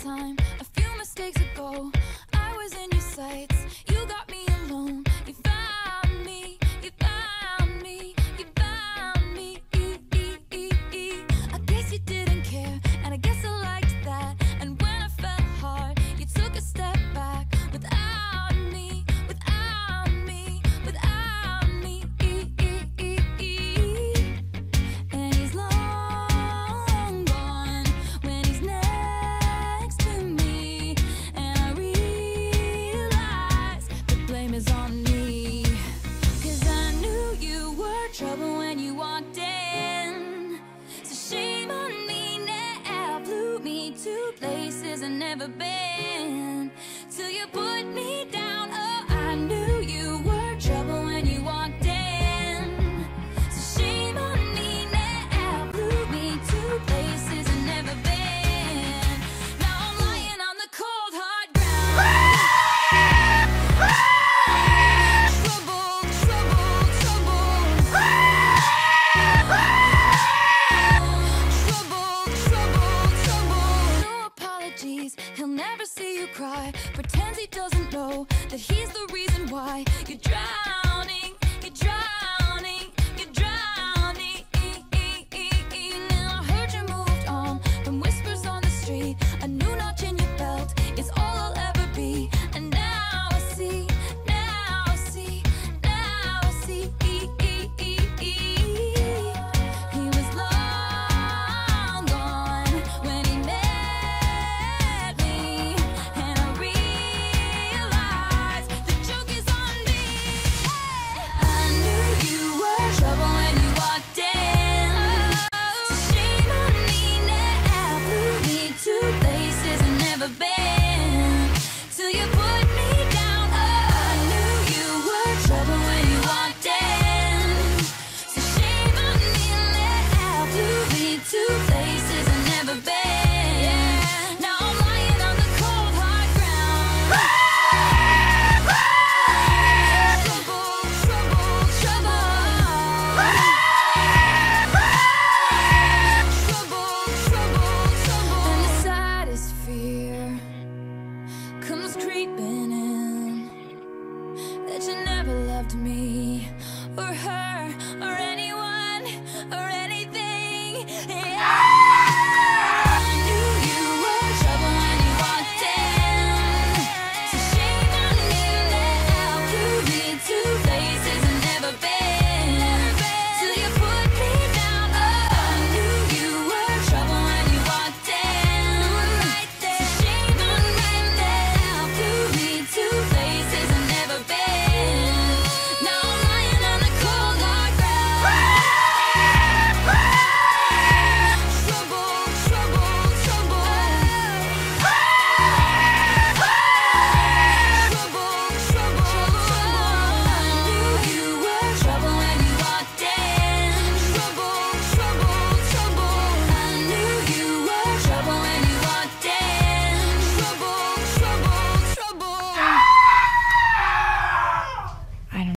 time. I've never been. Till you put me never see you cry. Pretends he doesn't know that he's the reason why you drown. Baby. me or hurt